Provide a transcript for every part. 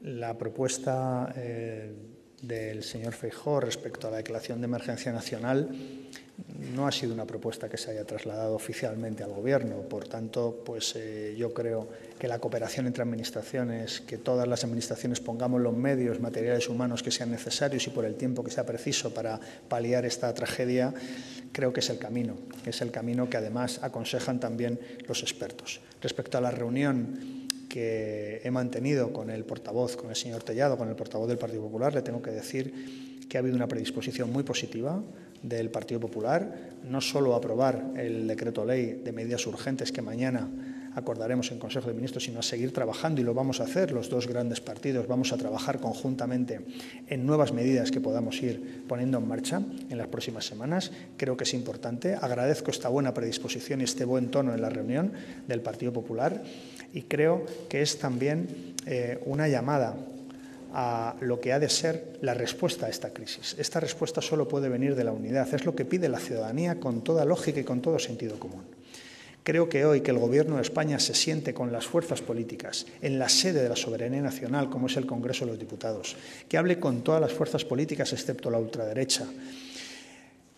la propuesta eh, del señor Feijó respecto a la declaración de emergencia nacional no ha sido una propuesta que se haya trasladado oficialmente al Gobierno. Por tanto, pues eh, yo creo que la cooperación entre administraciones, que todas las administraciones pongamos los medios materiales humanos que sean necesarios y por el tiempo que sea preciso para paliar esta tragedia, creo que es el camino. Es el camino que además aconsejan también los expertos. Respecto a la reunión que he mantenido con el portavoz, con el señor Tellado, con el portavoz del Partido Popular, le tengo que decir que ha habido una predisposición muy positiva del Partido Popular, no solo a aprobar el decreto ley de medidas urgentes que mañana acordaremos en Consejo de Ministros, sino a seguir trabajando y lo vamos a hacer. Los dos grandes partidos vamos a trabajar conjuntamente en nuevas medidas que podamos ir poniendo en marcha en las próximas semanas. Creo que es importante. Agradezco esta buena predisposición y este buen tono en la reunión del Partido Popular y creo que es también eh, una llamada a lo que ha de ser la respuesta a esta crisis. Esta respuesta solo puede venir de la unidad, es lo que pide la ciudadanía con toda lógica y con todo sentido común. Creo que hoy que el Gobierno de España se siente con las fuerzas políticas en la sede de la soberanía nacional, como es el Congreso de los Diputados, que hable con todas las fuerzas políticas excepto la ultraderecha,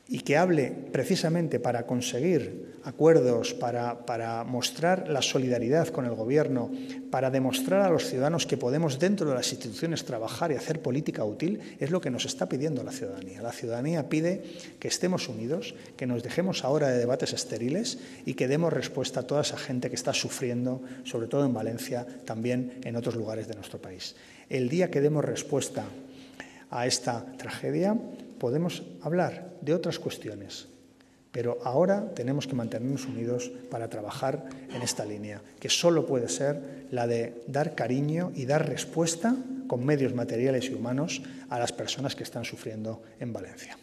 y que hable precisamente para conseguir acuerdos, para, para, mostrar la solidaridad con el Gobierno, para demostrar a los ciudadanos que podemos dentro de las instituciones trabajar y hacer política útil, es lo que nos está pidiendo la ciudadanía. La ciudadanía pide que estemos unidos, que nos dejemos ahora de debates estériles y que demos respuesta a toda esa gente que está sufriendo, sobre todo en Valencia, también en otros lugares de nuestro país. El día que demos respuesta a esta tragedia, podemos hablar de otras cuestiones, pero ahora tenemos que mantenernos unidos para trabajar en esta línea, que solo puede ser la de dar cariño y dar respuesta con medios materiales y humanos a las personas que están sufriendo en Valencia.